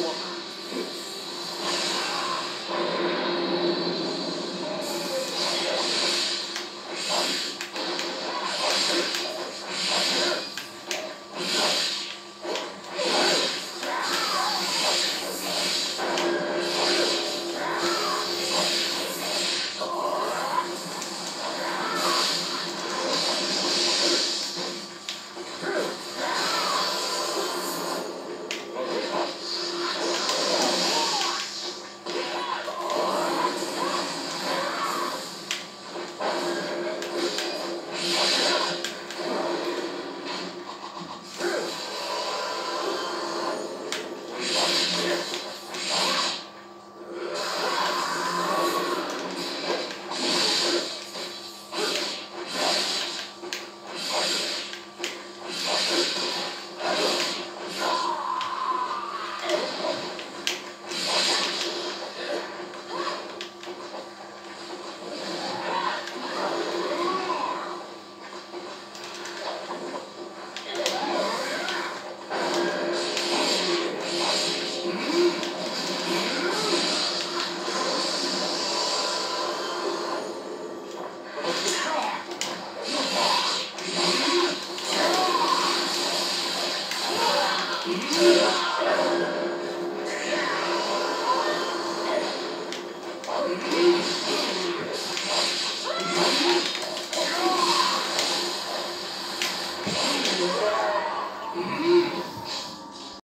我们。Thank you.